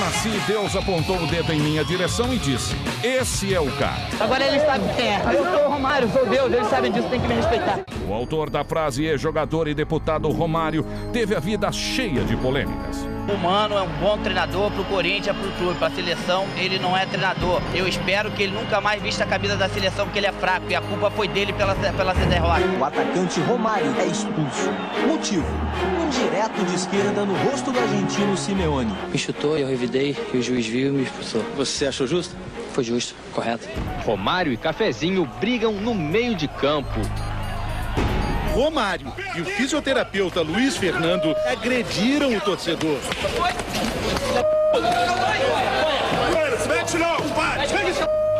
nasci, Deus apontou o dedo em minha direção e disse: Esse é o cara. Agora ele sabe quem é. Eu sou o Romário, sou Deus, ele sabe disso, tem que me respeitar. O autor da frase é jogador e deputado Romário teve a vida cheia de polêmicas. O Mano é um bom treinador pro Corinthians, pro clube, pra seleção. Ele não é treinador. Eu espero que ele nunca mais vista a camisa da seleção porque ele é fraco e a culpa foi dele pela, pela ser derrota. O atacante Romário é expulso. Motivo: um direto de esquerda no rosto do argentino Simeone. Me chutou, eu revidei e o juiz viu e me expulsou. Você achou justo? Foi justo, correto. Romário e Cafezinho brigam no meio de campo. Romário e o fisioterapeuta Luiz Fernando agrediram o torcedor.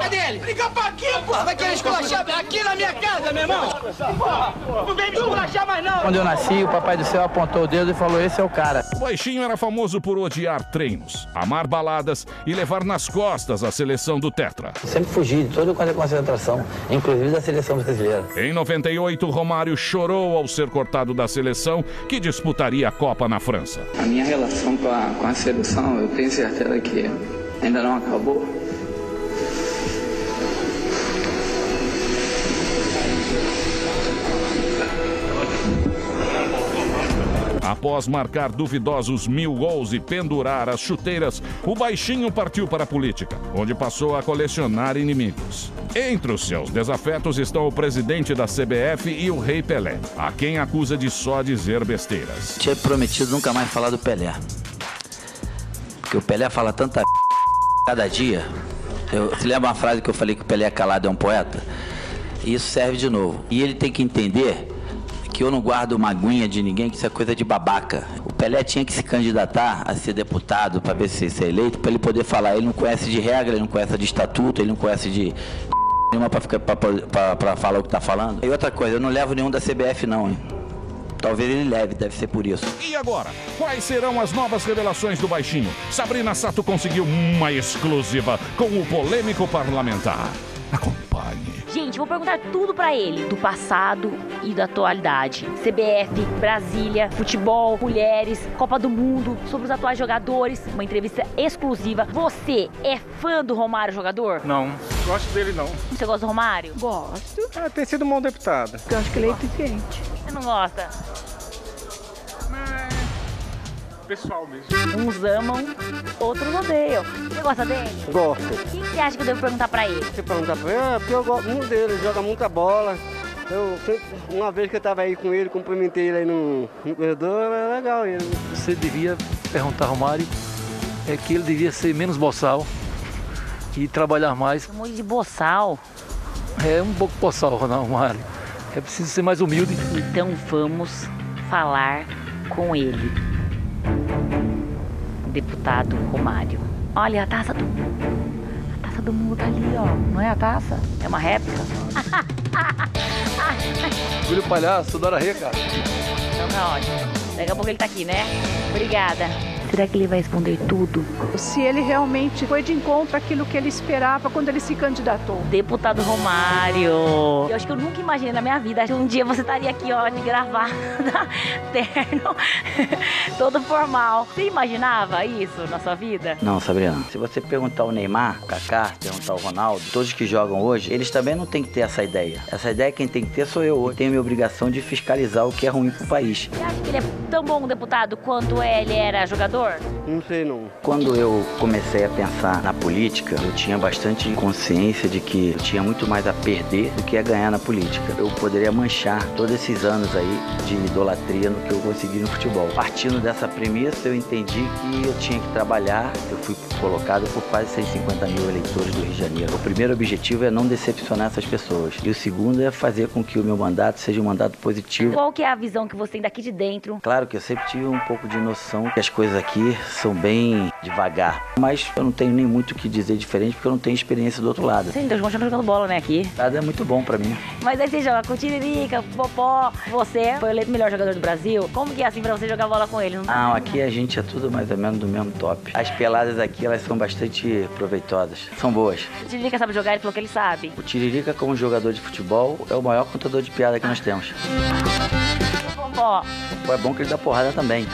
Cadê ele? Liga pra aqui, porra! Vai querer esculachar aqui na minha casa, meu irmão! Não vem me esculachar mais, não! Quando eu nasci, o Papai do Céu apontou o dedo e falou: Esse é o cara. O baixinho era famoso por odiar treinos, amar baladas e levar nas costas a seleção do Tetra. Sempre fugi de toda a concentração, inclusive da seleção brasileira. Em 98, Romário chorou ao ser cortado da seleção que disputaria a Copa na França. A minha relação com a, com a seleção, eu tenho certeza que ainda não acabou. Após marcar duvidosos mil gols e pendurar as chuteiras, o baixinho partiu para a política, onde passou a colecionar inimigos. Entre os seus desafetos estão o presidente da CBF e o rei Pelé, a quem acusa de só dizer besteiras. Tinha prometido nunca mais falar do Pelé. Porque o Pelé fala tanta cada dia. Eu, você lembra uma frase que eu falei que o Pelé calado é um poeta? E isso serve de novo. E ele tem que entender que eu não guardo maguinha de ninguém, que isso é coisa de babaca. O Pelé tinha que se candidatar a ser deputado para ver se ser eleito, para ele poder falar. Ele não conhece de regra, ele não conhece de estatuto, ele não conhece de nenhuma para falar o que tá falando. E outra coisa, eu não levo nenhum da CBF não, hein? Talvez ele leve, deve ser por isso. E agora, quais serão as novas revelações do Baixinho? Sabrina Sato conseguiu uma exclusiva com o polêmico parlamentar. Acompanhe. Gente, vou perguntar tudo pra ele, do passado e da atualidade. CBF, Brasília, futebol, mulheres, Copa do Mundo, sobre os atuais jogadores, uma entrevista exclusiva. Você é fã do Romário jogador? Não, gosto dele não. Você gosta do Romário? Gosto. Ah, tem sido um bom deputado. Eu acho que ele é eficiente. Você não gosta? Pessoal mesmo. Uns amam, outros odeiam. Você gosta dele? Gosto. O que você acha que eu devo perguntar pra ele? Você perguntar pra ele? É, porque eu gosto muito dele, ele joga muita bola. Eu sempre, uma vez que eu tava aí com ele, cumprimentei ele aí no, no corredor, é legal ele. Você devia perguntar ao Mário é que ele devia ser menos boçal e trabalhar mais. Chamou de boçal? É um pouco boçal, não, Mário. É preciso ser mais humilde. Então vamos falar com ele deputado Romário. Olha a taça do. A taça do mundo tá ali, ó. Não é a taça? É uma réplica? Júlio Palhaço, Dora Rê, cara. Então tá ótimo. Daqui a pouco ele tá aqui, né? Obrigada. Será que ele vai responder tudo? Se ele realmente foi de encontro àquilo que ele esperava quando ele se candidatou. Deputado Romário. Eu acho que eu nunca imaginei na minha vida que um dia você estaria aqui, ó, de gravata, terno, todo formal. Você imaginava isso na sua vida? Não, Sabrina. Se você perguntar o Neymar, o Kaká, perguntar o Ronaldo, todos que jogam hoje, eles também não têm que ter essa ideia. Essa ideia quem tem que ter sou eu hoje. Tenho a minha obrigação de fiscalizar o que é ruim pro país. Você acha que ele é tão bom deputado quanto ele era jogador? Não sei não. Quando eu comecei a pensar na política, eu tinha bastante consciência de que eu tinha muito mais a perder do que a ganhar na política. Eu poderia manchar todos esses anos aí de idolatria no que eu consegui no futebol. Partindo dessa premissa, eu entendi que eu tinha que trabalhar. Eu fui colocado por quase 150 mil eleitores do Rio de Janeiro. O primeiro objetivo é não decepcionar essas pessoas. E o segundo é fazer com que o meu mandato seja um mandato positivo. Qual que é a visão que você tem daqui de dentro? Claro que eu sempre tive um pouco de noção que as coisas aqui são bem devagar. Mas eu não tenho nem muito o que dizer diferente porque eu não tenho experiência do outro lado. Sim, então continua jogando bola, né, aqui. Nada é muito bom pra mim. Mas aí você joga com Tiririca, Popó, você foi eleito melhor jogador do Brasil. Como que é assim pra você jogar bola com ele? Não, não aqui a gente é tudo mais ou menos do mesmo top. As peladas aqui, elas são bastante proveitosas. São boas. O Tiririca sabe jogar, ele falou que ele sabe. O Tiririca, como jogador de futebol, é o maior contador de piada que nós temos. É bom que ele dá porrada também.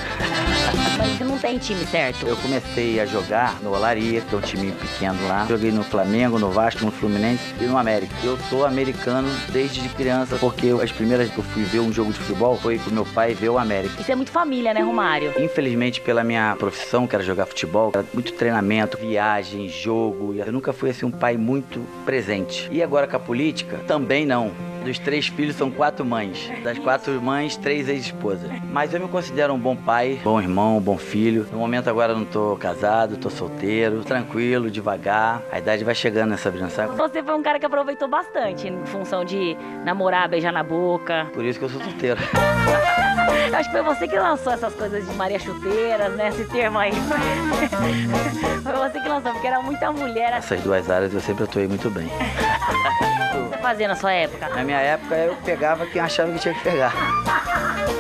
mas não tem time certo. Eu comecei a jogar no Olaria, que é um time pequeno lá. Joguei no Flamengo, no Vasco, no Fluminense e no América. Eu sou americano desde criança, porque as primeiras que eu fui ver um jogo de futebol foi com meu pai ver o América. Isso é muito família, né, Romário? Infelizmente, pela minha profissão, que era jogar futebol, era muito treinamento, viagem, jogo. Eu nunca fui assim um pai muito presente. E agora com a política, também não. Dos três filhos são quatro mães. Das quatro mães, três ex-esposas. Mas eu me considero um bom pai, bom irmão, bom filho. No momento agora eu não tô casado, tô solteiro, tranquilo, devagar. A idade vai chegando nessa Sabrina, sabe? Você foi um cara que aproveitou bastante em função de namorar, beijar na boca. Por isso que eu sou solteiro. Acho que foi você que lançou essas coisas de Maria Chuteiras, né? Esse termo aí. Foi você que lançou, porque era muita mulher. Essas duas áreas eu sempre atuei muito bem. O que você fazia na sua época? Na minha época eu pegava quem achava que tinha que pegar.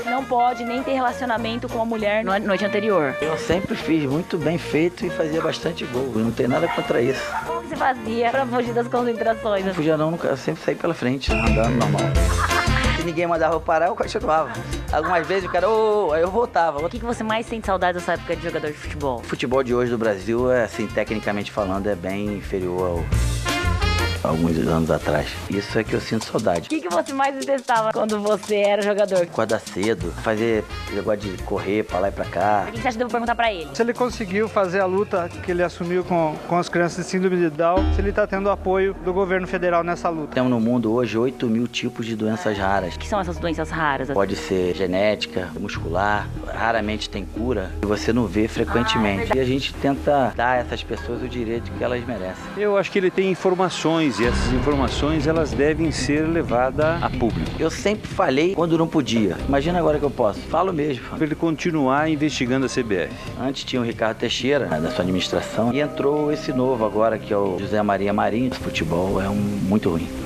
Não pode nem ter relacionamento com a mulher no noite anterior. Eu sempre fiz muito bem feito e fazia bastante gol. Eu não tenho nada contra isso. Como que você fazia pra fugir das concentrações? Não fugia não, nunca, eu sempre saí pela frente, andando normal. Se ninguém mandava eu parar, eu continuava. Algumas vezes o cara, ô, ô, aí eu voltava. O que, que você mais sente saudade dessa época de jogador de futebol? O futebol de hoje do Brasil, é, assim, tecnicamente falando, é bem inferior ao alguns anos atrás. Isso é que eu sinto saudade. O que, que você mais detestava quando você era jogador? Acordar cedo, fazer negócio de correr pra lá e pra cá. O que você acha que eu devo perguntar pra ele? Se ele conseguiu fazer a luta que ele assumiu com, com as crianças de síndrome de Down, se ele tá tendo apoio do governo federal nessa luta. Temos no mundo hoje 8 mil tipos de doenças raras. O que são essas doenças raras? Pode ser genética, muscular, raramente tem cura e você não vê frequentemente. e a gente tenta dar a essas pessoas o direito que elas merecem. Eu acho que ele tem informações e essas informações elas devem ser levadas a público. Eu sempre falei quando não podia. Imagina agora que eu posso. Falo mesmo. Para ele continuar investigando a CBF. Antes tinha o Ricardo Teixeira, né, da sua administração, e entrou esse novo agora, que é o José Maria Marinho. O futebol é um muito ruim.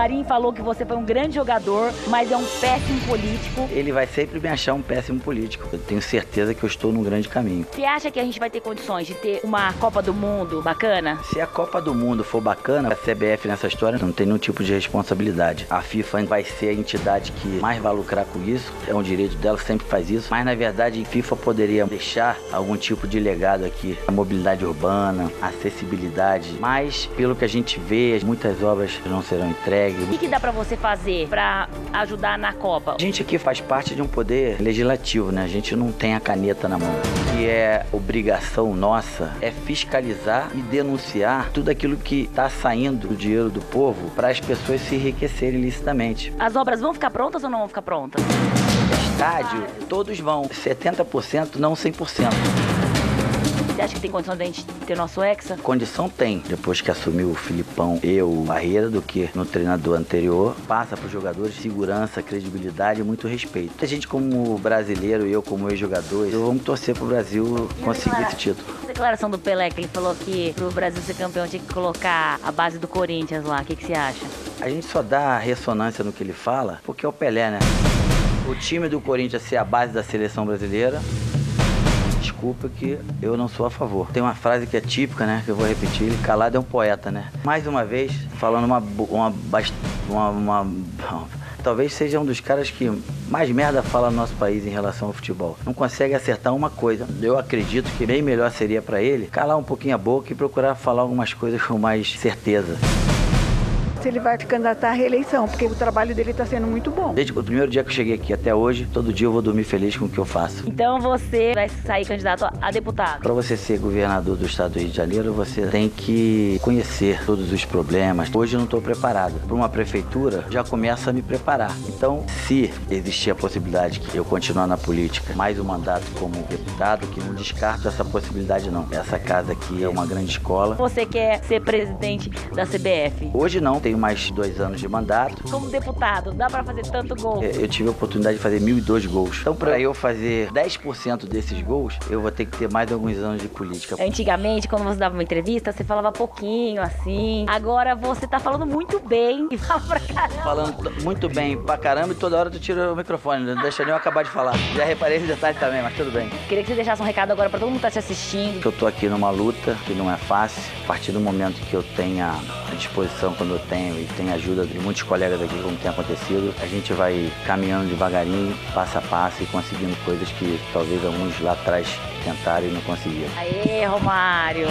Marinho falou que você foi um grande jogador, mas é um péssimo político. Ele vai sempre me achar um péssimo político. Eu tenho certeza que eu estou num grande caminho. Você acha que a gente vai ter condições de ter uma Copa do Mundo bacana? Se a Copa do Mundo for bacana, a CBF nessa história não tem nenhum tipo de responsabilidade. A FIFA vai ser a entidade que mais vai lucrar com isso. É um direito dela, sempre faz isso. Mas na verdade, a FIFA poderia deixar algum tipo de legado aqui. A mobilidade urbana, a acessibilidade. Mas, pelo que a gente vê, muitas obras não serão entregues. O que, que dá pra você fazer pra ajudar na Copa? A gente aqui faz parte de um poder legislativo, né? A gente não tem a caneta na mão. O que é obrigação nossa é fiscalizar e denunciar tudo aquilo que está saindo do dinheiro do povo para as pessoas se enriquecerem ilicitamente. As obras vão ficar prontas ou não vão ficar prontas? Estádio, todos vão. 70%, não 100%. Você acha que tem condição de a gente ter nosso Hexa? Condição tem. Depois que assumiu o Filipão e o Barreira, do que no treinador anterior, passa para os jogadores segurança, credibilidade e muito respeito. A gente, como brasileiro, eu como ex-jogador, eu vamos torcer para o Brasil conseguir esse título. A declaração do Pelé, que ele falou que pro Brasil ser campeão tinha que colocar a base do Corinthians lá. O que, que você acha? A gente só dá ressonância no que ele fala porque é o Pelé, né? O time do Corinthians ser a base da seleção brasileira desculpa que eu não sou a favor. Tem uma frase que é típica, né? Que eu vou repetir. Calado é um poeta, né? Mais uma vez, falando uma... uma, uma, uma, uma talvez seja um dos caras que mais merda fala no nosso país em relação ao futebol. Não consegue acertar uma coisa. Eu acredito que bem melhor seria para ele calar um pouquinho a boca e procurar falar algumas coisas com mais certeza se ele vai candidatar à reeleição, porque o trabalho dele está sendo muito bom. Desde o primeiro dia que eu cheguei aqui até hoje, todo dia eu vou dormir feliz com o que eu faço. Então você vai sair candidato a deputado? Para você ser governador do estado do Rio de Janeiro, você tem que conhecer todos os problemas. Hoje eu não estou preparado. Para uma prefeitura, já começa a me preparar. Então, se existir a possibilidade que eu continuar na política, mais um mandato como deputado, que não descarto essa possibilidade não. Essa casa aqui é uma grande escola. Você quer ser presidente da CBF? Hoje não, tenho mais dois anos de mandato. Como deputado, dá para fazer tanto gol? Eu tive a oportunidade de fazer 1.002 gols. Então, para eu fazer 10% desses gols, eu vou ter que ter mais alguns anos de política. Antigamente, quando você dava uma entrevista, você falava pouquinho, assim. Agora você tá falando muito bem e fala pra caramba. Falando muito bem pra caramba e toda hora tu tira o microfone, não deixa nem eu acabar de falar. Já reparei esse detalhe também, mas tudo bem. Queria que você deixasse um recado agora pra todo mundo que tá te assistindo. Eu tô aqui numa luta que não é fácil. A partir do momento que eu tenha a disposição, quando eu tenho tenho e a ajuda de muitos colegas aqui, como tem acontecido, a gente vai caminhando devagarinho, passo a passo e conseguindo coisas que talvez alguns lá atrás tentaram e não conseguiram. Aê, Romário!